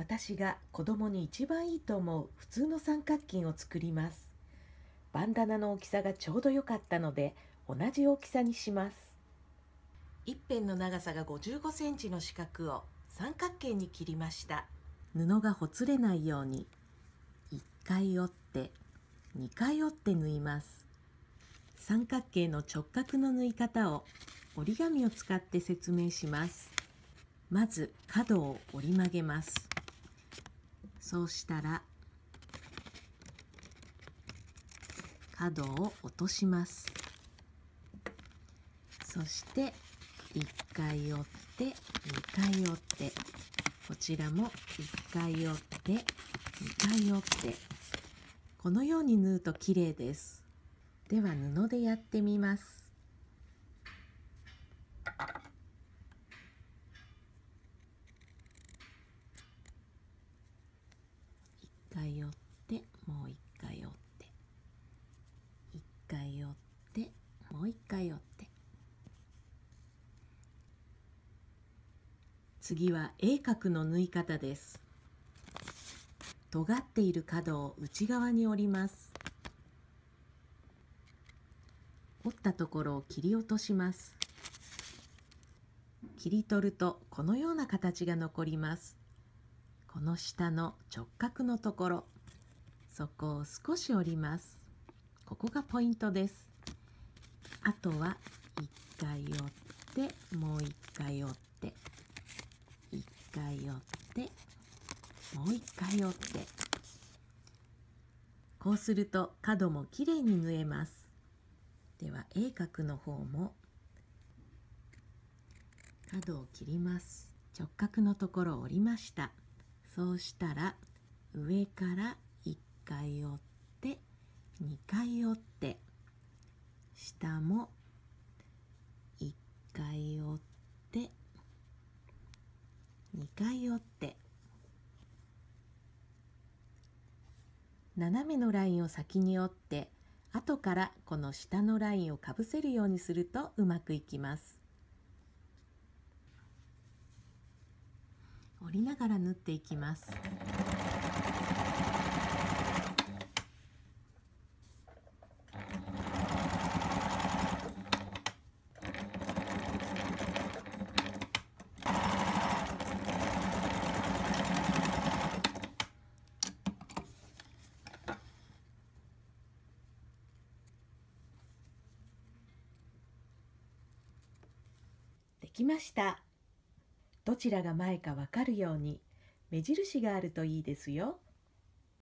私が子供に一番いいと思う普通の三角巾を作ります。バンダナの大きさがちょうど良かったので同じ大きさにします。一辺の長さが55センチの四角を三角形に切りました。布がほつれないように1回折って2回折って縫います。三角形の直角の縫い方を折り紙を使って説明します。まず角を折り曲げます。そうしたら角を落とします。そして1回折って2回折ってこちらも1回折って2回折ってこのように縫うと綺麗です。では布でやってみます1回折ってもう1回折って1回折ってもう1回折って次は鋭角の縫い方です。尖っている角を内側に折ります。折ったところを切り落とします。切り取るとこのような形が残ります。この下の直角のところ。そこを少し折ります。ここがポイントです。あとは1回折ってもう1回折って。回折ってもう1回折って。こうすると角もきれいに縫えます。では鋭角の方も角を切ります。直角のところを折りました。そうしたら上から1回折って2回折って。下も1回折って。2回折って。斜めのラインを先に折って後からこの下のラインをかぶせるようにするとうまくいきます。折りながら縫っていきます。きました。どちらが前かわかるように目印があるといいですよ。